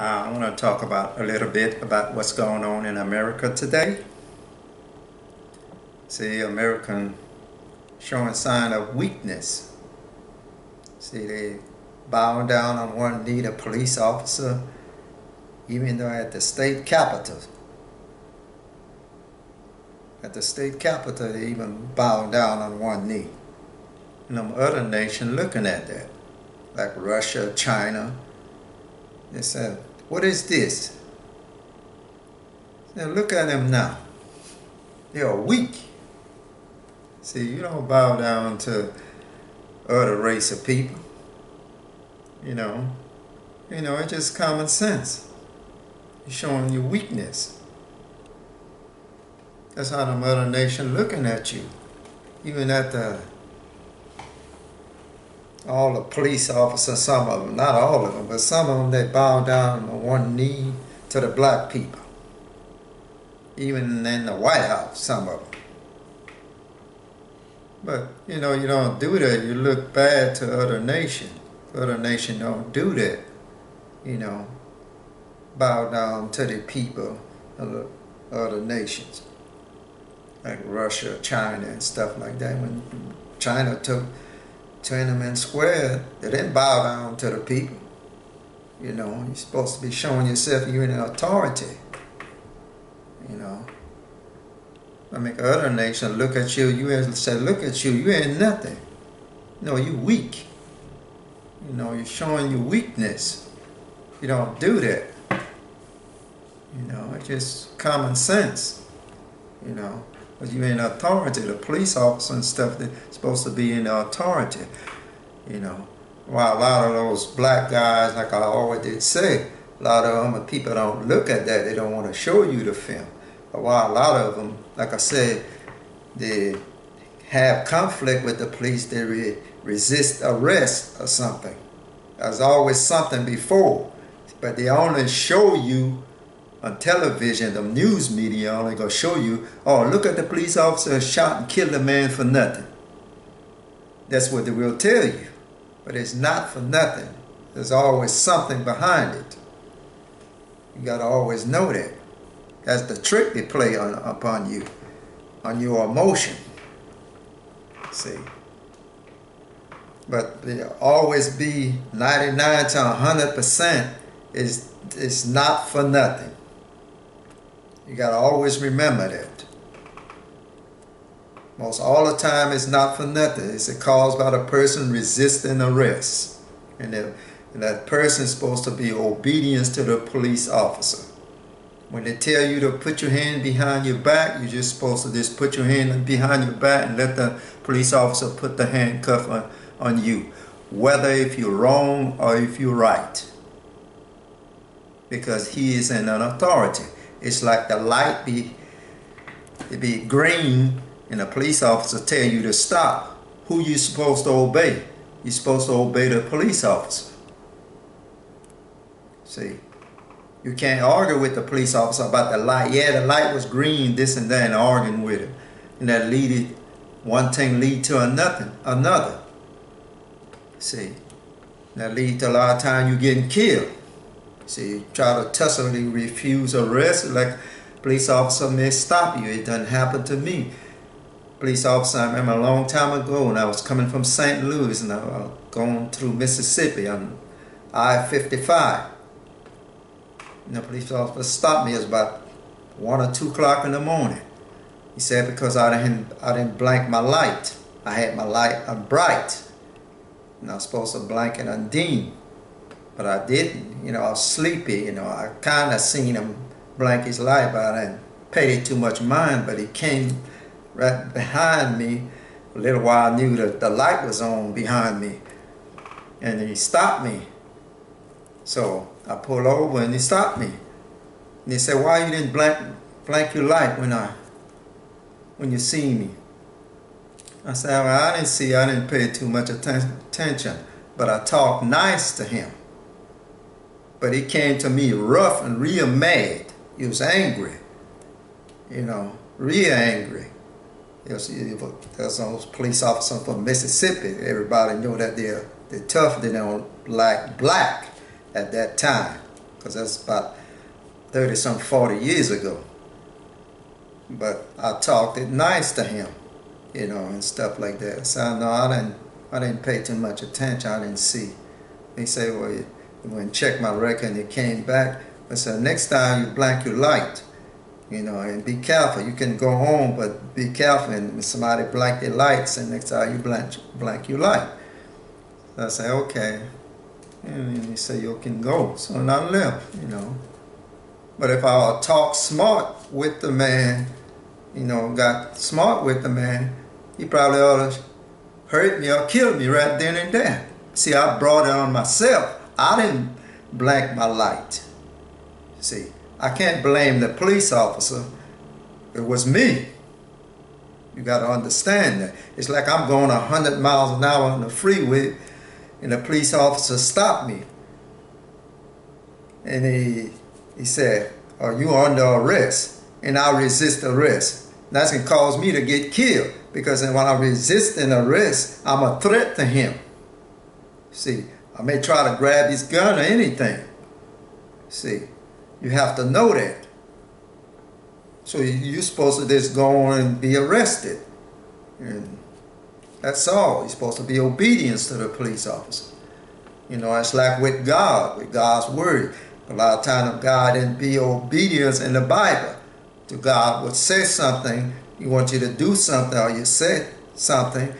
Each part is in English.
Uh, I want to talk about a little bit about what's going on in America today. See, American showing sign of weakness. See, they bowing down on one knee to police officer, even though at the state capitol. At the state capitol, they even bow down on one knee. And them other nation looking at that, like Russia, China, they said, What is this? Now look at them now. They are weak. See, you don't bow down to other race of people. You know. You know, it's just common sense. You're showing your weakness. That's how the mother nation looking at you. Even at the all the police officers, some of them, not all of them, but some of them, they bow down on one knee to the black people. Even in the White House, some of them. But, you know, you don't do that. You look bad to other nations. Other nations don't do that. You know, bow down to the people of the other nations. Like Russia, China, and stuff like that. When China took Tiananmen Square, they didn't bow down to the people. You know, you're supposed to be showing yourself you're in authority. You know. I make other nation look at you, you say, look at you, you ain't nothing. No, you weak. You know, you're showing your weakness. You don't do that. You know, it's just common sense. You know. You're in authority. The police officer and stuff, they're supposed to be in authority. You know. While a lot of those black guys, like I always did say, a lot of them, people don't look at that. They don't want to show you the film. But while a lot of them, like I said, they have conflict with the police, they re resist arrest or something. There's always something before. But they only show you on television, the news media only gonna show you, oh, look at the police officer shot and killed a man for nothing. That's what they will tell you. But it's not for nothing. There's always something behind it. You gotta always know that. That's the trick they play on upon you, on your emotion. See. But always be 99 to 100% is, is not for nothing. You got to always remember that. Most all the time it's not for nothing. It's caused by the person resisting arrest. And that, and that person is supposed to be obedience to the police officer. When they tell you to put your hand behind your back, you're just supposed to just put your hand behind your back and let the police officer put the handcuff on, on you. Whether if you're wrong or if you're right. Because he is an authority. It's like the light be it be green and a police officer tell you to stop. Who you supposed to obey? You're supposed to obey the police officer. See, you can't argue with the police officer about the light. Yeah, the light was green, this and that, and arguing with him. And that lead one thing lead to another another. See. That lead to a lot of time you getting killed. See, try to tacitly refuse arrest, like police officer may stop you. It doesn't happen to me. Police officer, I remember a long time ago when I was coming from St. Louis and I was going through Mississippi on I-55. And the police officer stopped me. It was about one or two o'clock in the morning. He said because I didn't, I didn't blank my light. I had my light on bright. And I was supposed to blank it on dim but I didn't. You know, I was sleepy. You know, I kind of seen him blank his light, but I didn't pay too much mind. But he came right behind me. A little while, I knew that the light was on behind me, and he stopped me. So I pulled over, and he stopped me. And he said, "Why you didn't blank blank your light when I when you see me?" I said, well, "I didn't see. I didn't pay too much attention, but I talked nice to him." But he came to me rough and real mad. He was angry. You know, real angry. There's, there's those police officers from Mississippi. Everybody know that they're, they're tough. They don't like black at that time. because that's about 30 some 40 years ago. But I talked it nice to him, you know, and stuff like that. So no, I didn't, I didn't pay too much attention. I didn't see. He said, well, you went and checked my record and it came back. I said, next time you blank your light, you know, and be careful. You can go home, but be careful. And somebody blank their lights, and next time you blank, blank your light. So I say, okay. And he said, you can go. So I left, you know. But if I talk smart with the man, you know, got smart with the man, he probably ought to hurt me or kill me right then and there. See, I brought it on myself. I didn't blank my light. See, I can't blame the police officer. It was me. You got to understand that. It's like I'm going 100 miles an hour on the freeway and the police officer stopped me. And he, he said, are you under arrest? And I resist arrest. That's going to cause me to get killed because when I resist an arrest, I'm a threat to him. See, I may try to grab his gun or anything. See, you have to know that. So you're supposed to just go on and be arrested. And that's all. You're supposed to be obedience to the police officer. You know, it's like with God, with God's word. A lot of times God didn't be obedience in the Bible. To God would say something, He wants you to do something, or you said something,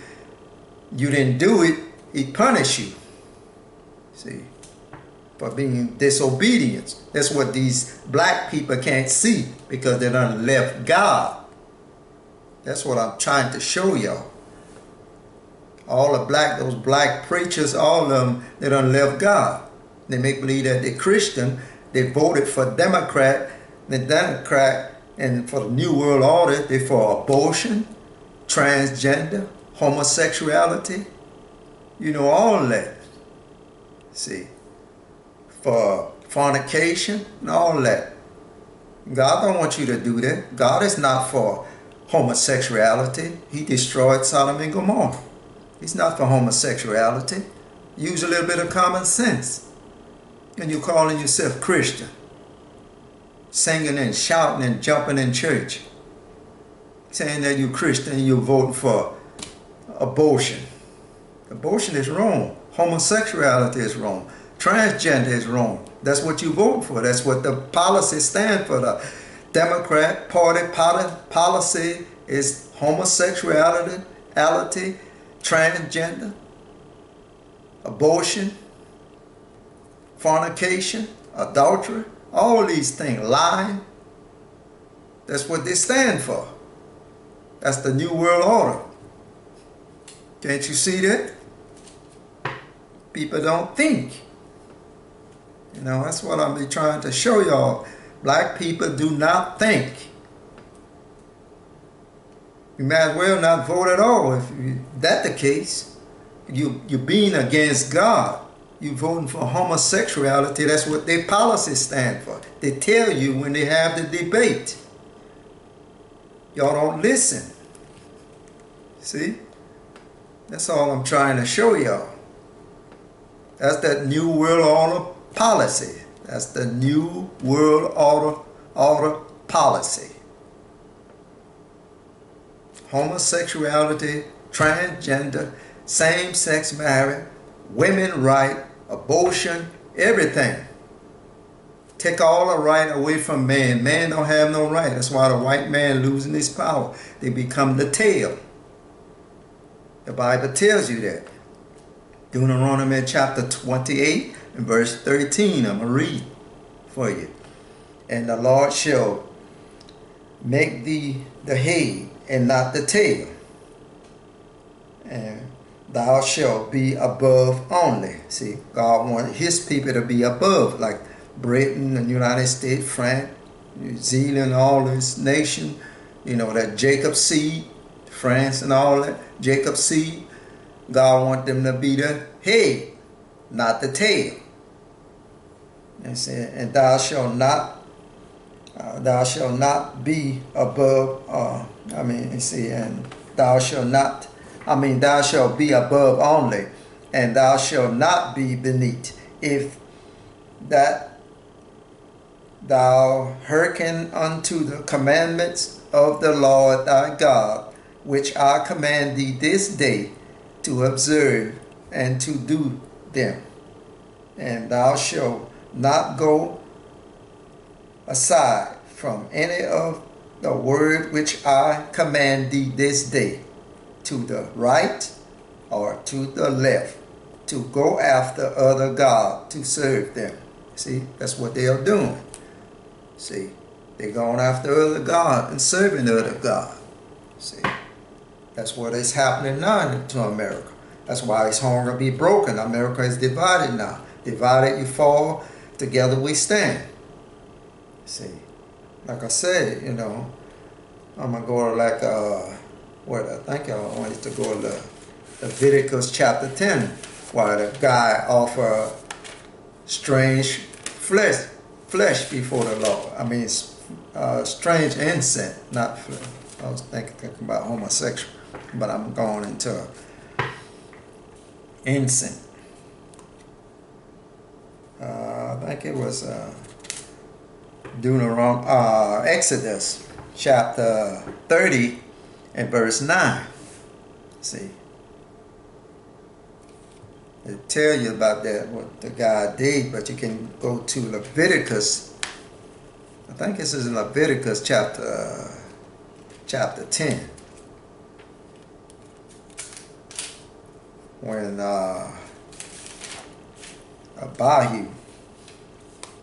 you didn't do it, He'd punish you. See? For being disobedient. That's what these black people can't see because they done left God. That's what I'm trying to show y'all all the black, those black preachers, all of them, they done left God. They make believe that they're Christian. They voted for Democrat, the Democrat, and for the New World Order, they for abortion, transgender, homosexuality, you know, all that. See, for fornication and all that. God don't want you to do that. God is not for homosexuality. He destroyed Sodom and Gomorrah. He's not for homosexuality. Use a little bit of common sense. And you're calling yourself Christian. Singing and shouting and jumping in church. Saying that you're Christian and you're voting for abortion. Abortion is wrong. Homosexuality is wrong. Transgender is wrong. That's what you vote for. That's what the policy stand for. The Democrat Party policy is homosexuality, transgender, abortion, fornication, adultery, all these things, lying. That's what they stand for. That's the New World Order. Can't you see that? People don't think. You know, that's what I'm trying to show y'all. Black people do not think. You might as well not vote at all. If that's the case, you, you're being against God. You're voting for homosexuality. That's what their policies stand for. They tell you when they have the debate. Y'all don't listen. See? That's all I'm trying to show y'all. That's that New World Order policy. That's the New World Order, order policy homosexuality, transgender, same-sex marriage, women right, abortion, everything. Take all the right away from man. Man don't have no right. That's why the white man losing his power. They become the tail. The Bible tells you that. Deuteronomy chapter 28 and verse 13. I'm going to read for you. And the Lord shall make thee the head and not the tail. And thou shalt be above only. See, God wanted his people to be above, like Britain, the United States, France, New Zealand, all this nation, you know, that Jacob seed, France and all that, Jacob seed. God want them to be the head, not the tail. And, say, and thou shalt not uh, thou shalt not be above, uh, I mean, you see, and thou shalt not, I mean, thou shalt be above only, and thou shalt not be beneath. If that thou hearken unto the commandments of the Lord thy God, which I command thee this day to observe and to do them. And thou shalt not go aside from any of the word which I command thee this day, to the right or to the left, to go after other gods to serve them. See, that's what they are doing. See, they're going after other God and serving other God. See, that's what is happening now to America. That's why it's hunger be broken. America is divided now. Divided you fall, together we stand. See, like I said, you know, I'm gonna go to like uh, what I think I wanted to go to Leviticus chapter 10, where the guy offer strange flesh, flesh before the Lord. I mean, uh, strange incense, not flesh. I was thinking, thinking about homosexual, but I'm going into incense. Uh, I think it was uh, Deuteronomy, wrong uh, Exodus chapter 30 and verse 9. See, it tell you about that, what the guy did, but you can go to Leviticus. I think this is in Leviticus chapter uh, chapter 10. When uh, Abihu,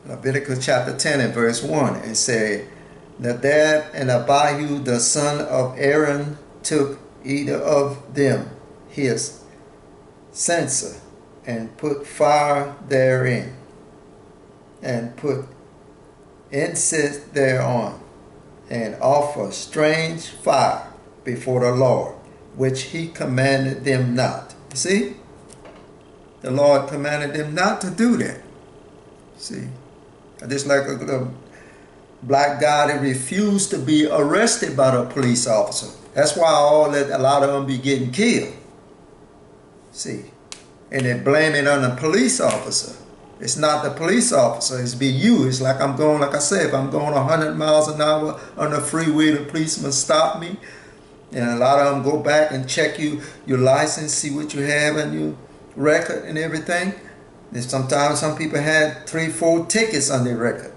Leviticus chapter 10 and verse 1, and say, Nadab and Abihu, the son of Aaron, took either of them his censer and put fire therein, and put incense thereon, and offer strange fire before the Lord, which he commanded them not. See? The Lord commanded them not to do that. See? Just like a, a black guy that refused to be arrested by the police officer. That's why all that a lot of them be getting killed. See? And they blame it on the police officer. It's not the police officer, it's be you. It's like I'm going, like I said, if I'm going 100 miles an hour on the freeway, the policeman stop me. And a lot of them go back and check you, your license, see what you have and your record and everything. And sometimes some people had three, four tickets on their record.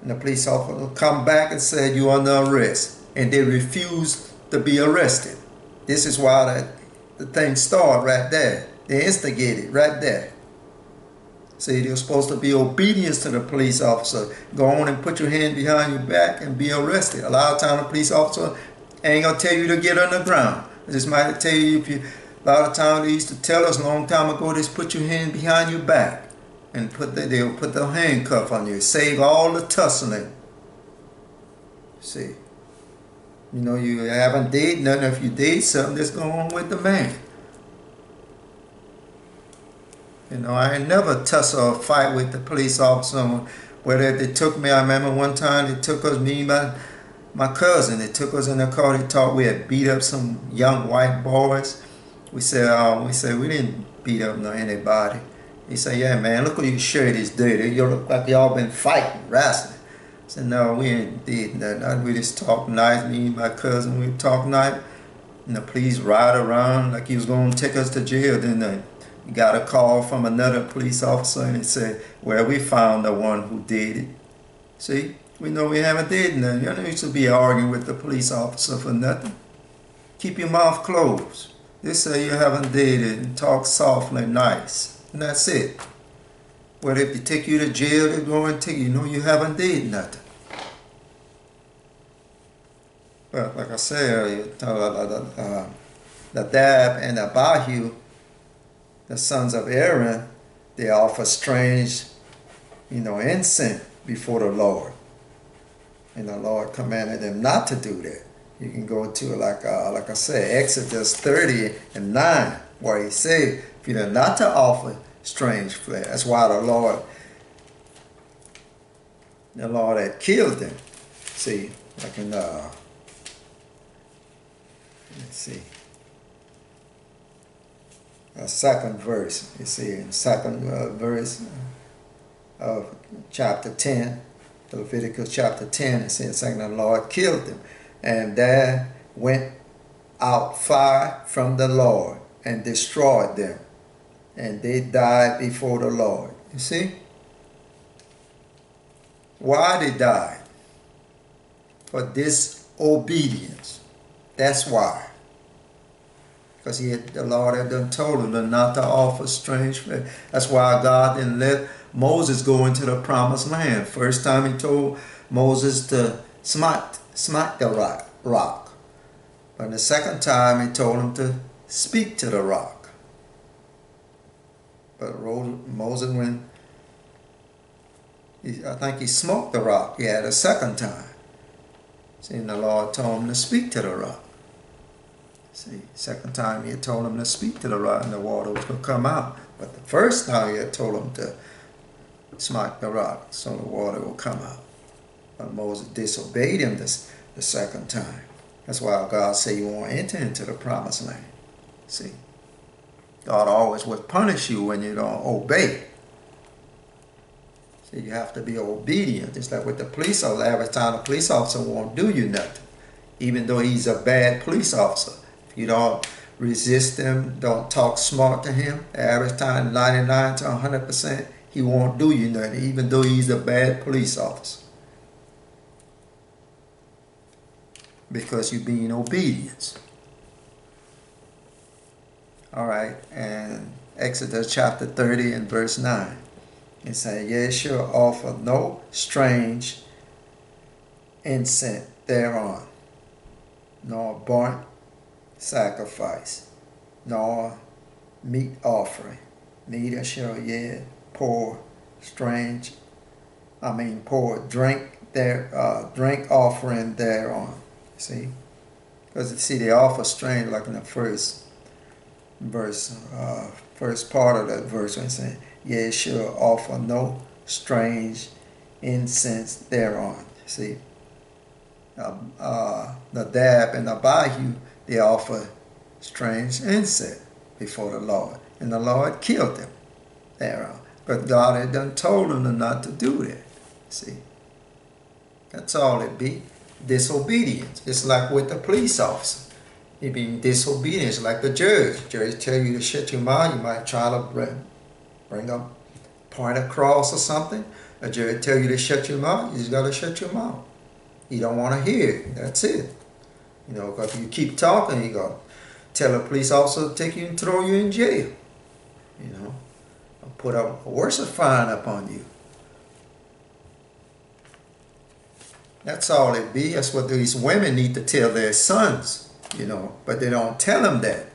And the police officer will come back and say, you're under arrest. And they refuse to be arrested. This is why that, the thing started right there. They instigated right there. See, you're supposed to be obedient to the police officer. Go on and put your hand behind your back and be arrested. A lot of times the police officer ain't gonna tell you to get on the ground. They just might tell you if you a lot of times they used to tell us a long time ago, just put your hand behind your back and put the, they'll put the handcuff on you. Save all the tussling. See. You know, you haven't did nothing. If you did something, that's going on with the man. You know, I never tussle or fight with the police officer. Whether they took me, I remember one time they took us, me and my, my cousin, they took us in the car. They thought we had beat up some young white boys. We said, oh, we said we didn't beat up no anybody. He said, yeah, man, look what your shirt is dirty. You look like y'all been fighting, wrestling. I said, no, we ain't did nothing. We just talked nice. Me and my cousin, we talk nice. And the police ride around like he was going to take us to jail. Then they got a call from another police officer and he said, well, we found the one who did it. See, we know we haven't did nothing. You don't need to be arguing with the police officer for nothing. Keep your mouth closed. They say you haven't did it and talk softly and nice. And that's it. Well, if they take you to jail, they're going to take you. Know you haven't did nothing. But like I said, uh, uh, uh, Nadab and Abihu the sons of Aaron, they offer strange, you know, incense before the Lord. And the Lord commanded them not to do that. You can go to like uh, like I said, Exodus 30 and 9, where he said, you know, not to offer strange flesh. That's why the Lord the Lord had killed them. See, like in uh let's see a second verse. You see, in second uh, verse of chapter 10, Leviticus chapter 10, it says, saying the Lord killed them. And there went out fire from the Lord and destroyed them. And they died before the Lord. You see? Why they died? For disobedience. That's why. Because he had, the Lord had done told them not to offer strange. That's why God didn't let Moses go into the promised land. First time he told Moses to smite, smite the rock, rock. But the second time he told him to speak to the rock. But Moses, when he, I think he smoked the rock, he had a second time. See, the Lord told him to speak to the rock. See, second time he had told him to speak to the rock and the water was going to come out. But the first time he had told him to smite the rock so the water will come out. But Moses disobeyed him this, the second time. That's why God said you won't enter into the promised land. See? God always will punish you when you don't obey. See, you have to be obedient. It's like with the police officer. Every time a police officer won't do you nothing, even though he's a bad police officer. You don't resist him, don't talk smart to him, every time 99 to 100%, he won't do you nothing, even though he's a bad police officer. Because you're being obedient. All right, and Exodus chapter 30 and verse 9. It says, Ye shall offer no strange incense thereon, nor burnt sacrifice, nor meat offering. Neither shall ye pour strange, I mean pour drink their uh, drink offering thereon. See, because see they offer strange like in the first verse, uh, first part of that verse when says, "Ye shall offer no strange incense thereon." See, uh, uh, Nadab and Abihu they offer strange incense before the Lord, and the Lord killed them thereon. But God had done told them not to do that. See? That's all it be. Disobedience. It's like with the police officer. You being disobedient. It's like the judge. The judge tell you to shut your mouth. You might try to bring, bring a point across or something. A judge tell you to shut your mouth. You just got to shut your mouth. You don't want to hear it. That's it. You know, because if you keep talking, you to tell a police officer to take you and throw you in jail. You know put a worse fine upon you. That's all it be. That's what these women need to tell their sons, you know, but they don't tell them that.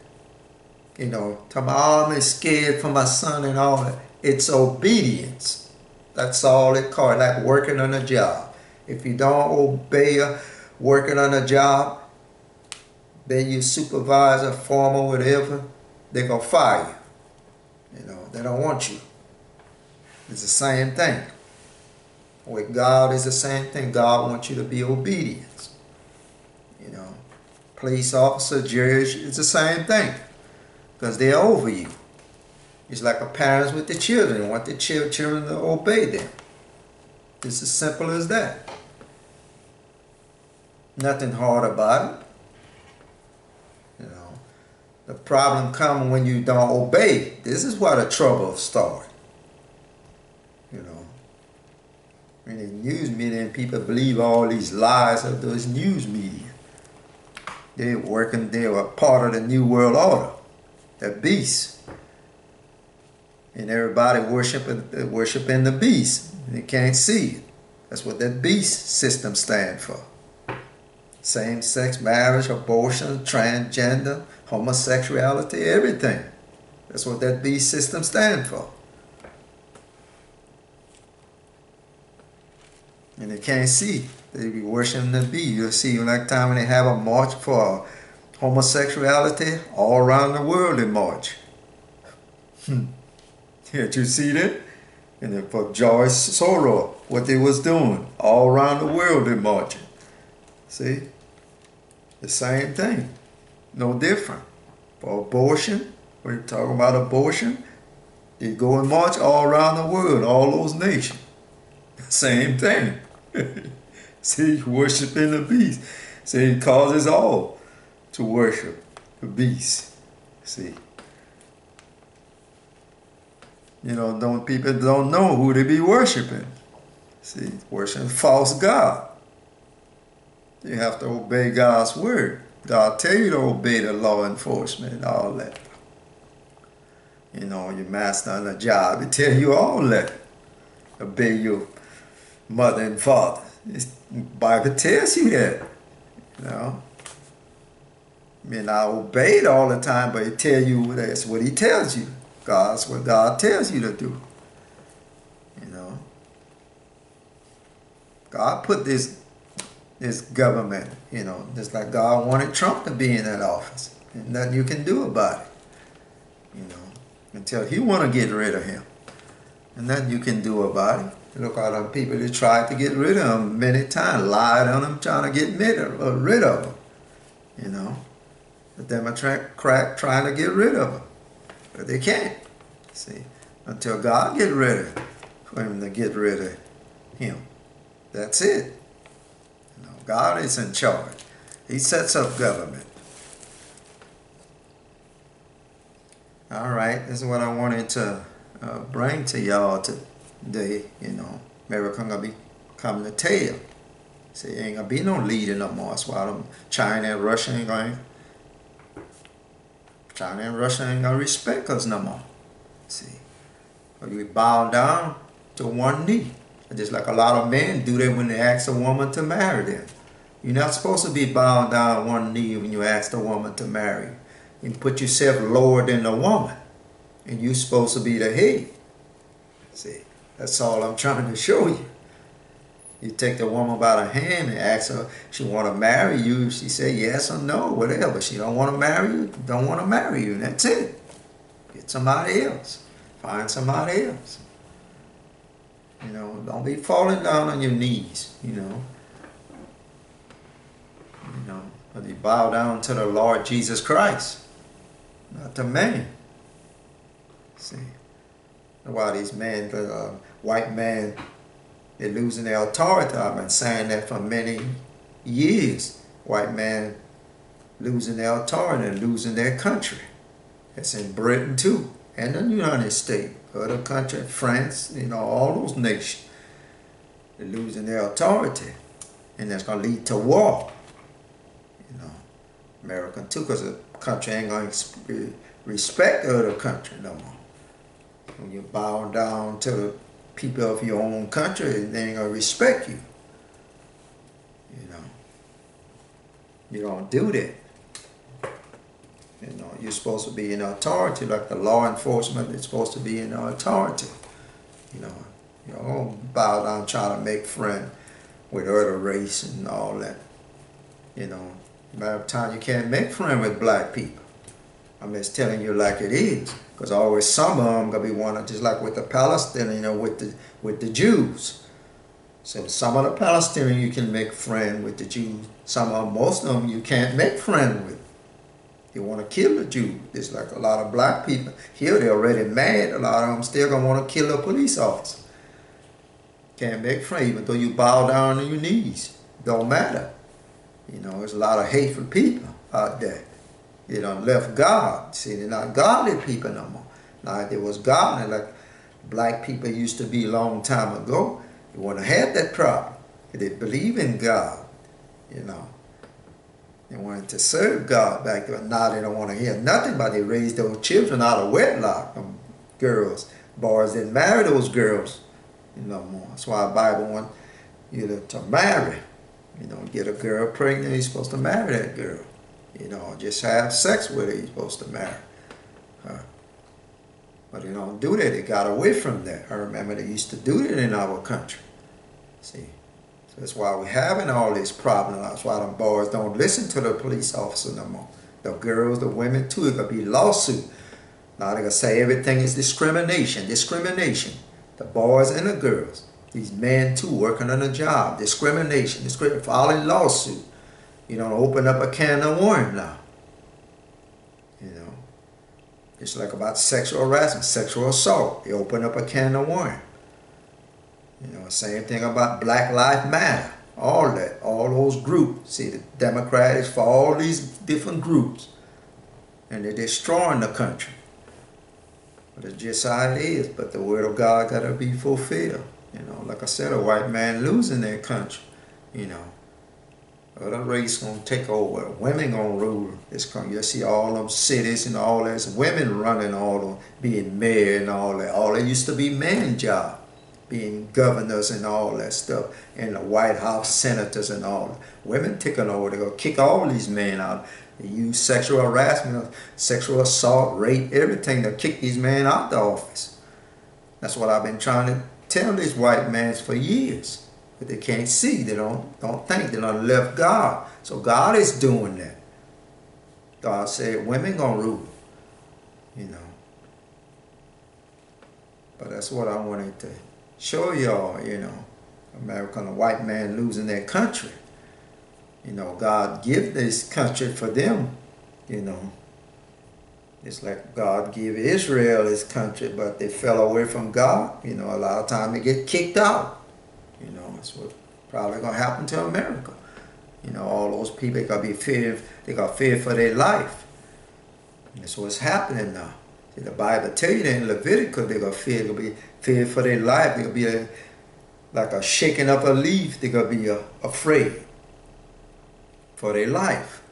You know, tell me, oh, I'm scared for my son and all that. It's obedience. That's all it called, like working on a job. If you don't obey working on a job, then your supervisor, former, whatever, they're going to fire you. You know, they don't want you. It's the same thing. With God is the same thing. God wants you to be obedient. You know, police officer, judge, it's the same thing. Because they're over you. It's like a parents with the children. want the children to obey them. It's as simple as that. Nothing hard about it. The problem comes when you don't obey. This is where the trouble starts. You know. The news media and people believe all these lies of those news media. They're working, they were part of the New World Order. The beast. And everybody worshiping, worshiping the beast. They can't see it. That's what that beast system stands for. Same-sex marriage, abortion, transgender, homosexuality, everything. That's what that beast system stands for. And they can't see. They be worshiping the beast. You'll see like time when they have a march for homosexuality all around the world they march. Hmm. Did you see that? And then for George Soros, what they was doing all around the world they marching. See? The same thing no different. For abortion, we're talking about abortion, they go and march all around the world, all those nations. Same thing. See, worshiping the beast. See, he causes all to worship the beast. See. You know, don't people don't know who they be worshiping. See, worshiping false God. You have to obey God's word. God tell you to obey the law enforcement and all that. You know, your master on the job, he tell you all that. Obey your mother and father. It's, Bible tells you that. You know. I mean, I obey it all the time, but he tell you that's what he tells you. God's what God tells you to do. You know. God put this this government, you know, just like God wanted Trump to be in that office. And nothing you can do about it. You know, until he want to get rid of him. And nothing you can do about it. Look at them people that tried to get rid of him many times, lied on him, trying to get rid of, uh, rid of him. You know, the Democrat crack trying to get rid of him. But they can't. See, until God get ready for him to get rid of him. That's it. God is in charge. He sets up government. All right, this is what I wanted to uh, bring to y'all today. You know, America gonna be coming to tail. See, ain't gonna be no leader no more. That's why them China and Russia ain't going. China and Russia ain't gonna respect us no more. See, we bow down to one knee. Just like a lot of men do that when they ask a woman to marry them. You're not supposed to be bowed down one knee when you ask a woman to marry. You put yourself lower than the woman. And you're supposed to be the head. See, that's all I'm trying to show you. You take the woman by the hand and ask her, she want to marry you. She say yes or no, whatever. She don't want to marry you, don't want to marry you. That's it. Get somebody else. Find somebody else. You know, don't be falling down on your knees, you know. You know, you bow down to the Lord Jesus Christ, not to man. See, why these men, the uh, white man, they're losing their authority. I've been saying that for many years. White man losing their authority and losing their country. That's in Britain too, and the United States other countries, France, you know, all those nations, they're losing their authority. And that's going to lead to war. You know, America too, because the country ain't going to respect the other country no more. When you bow down to the people of your own country, they ain't going to respect you. You know, you don't do that. You know, you're supposed to be in authority, like the law enforcement is supposed to be in authority. You know, you don't bow down trying to make friend with other race and all that. You know, by the time you can't make friend with black people. I'm just telling you like it is. Because always some of them gonna be wanting, just like with the Palestinian, you know, with the with the Jews. So some of the Palestinians you can make friend with the Jews. Some of them, most of them you can't make friend with. They want to kill the Jew. It's like a lot of black people here. They're already mad. A lot of them still gonna want to kill a police officer. Can't make friends, even though you bow down on your knees. Don't matter. You know, there's a lot of hateful people out there. You know, left God. See, they're not godly people no more. Now, there was godly like black people used to be a long time ago. Want to have that problem. They believe in God. You know. They wanted to serve God back then. Now they don't want to hear nothing but they raised those children out of wedlock. Them girls, boys didn't marry those girls you know more. That's why the Bible wants you to, to marry. You know, get a girl pregnant, you're supposed to marry that girl. You know, just have sex with her, you're supposed to marry. But they don't do that. They got away from that. I remember they used to do that in our country. See? So that's why we're having all these problems. That's why them boys don't listen to the police officer no more. The girls, the women too, it could be lawsuit. Now they're gonna say everything is discrimination, discrimination. The boys and the girls. These men too working on a job. Discrimination, discrimination, filing lawsuit. You know, open up a can of worms now. You know. It's like about sexual harassment, sexual assault. They open up a can of worms. You know, same thing about Black Lives Matter. All that, all those groups. See, the Democrats for all these different groups. And they're destroying the country. But it's just how it is. But the word of God got to be fulfilled. You know, like I said, a white man losing their country. You know, oh, other race gonna take over. Women gonna rule this country. You see all them cities and all that. Women running all them, being mayor and all that. All that used to be men job, being governors and all that stuff, and the White House senators and all. Women taking over. They gonna kick all these men out. They use sexual harassment, sexual assault, rape, everything to kick these men out the office. That's what I've been trying to tell these white men for years. But they can't see. They don't don't think. They don't left God. So God is doing that. God said women gonna rule. You know. But that's what I wanted to show y'all, you know. American a white man losing their country. You know, God give this country for them, you know. It's like God gave Israel his country, but they fell away from God. You know, a lot of time they get kicked out. You know, that's what probably gonna happen to America. You know, all those people gotta be fear They got fear for their life. And that's what's happening now. See, the Bible tell you that in Leviticus they got fear. Gonna be fear for their life. They gonna be a, like a shaking up a leaf. They gonna be a, afraid for their life.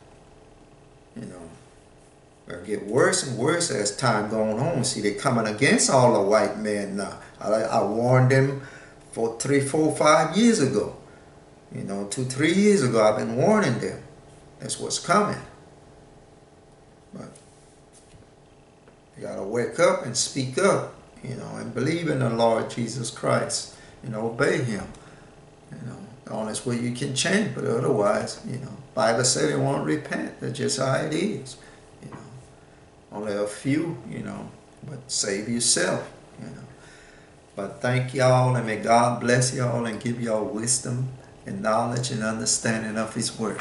It'll get worse and worse as time going on. See, they're coming against all the white men now. I, I warned them for three, four, five years ago. You know, two, three years ago, I've been warning them. That's what's coming. But you gotta wake up and speak up, you know, and believe in the Lord Jesus Christ and obey Him. You know, the only way you can change, but otherwise, you know, Bible said they won't repent. That's just how it is. Only a few, you know, but save yourself. You know. But thank y'all and may God bless y'all and give y'all wisdom and knowledge and understanding of His Word.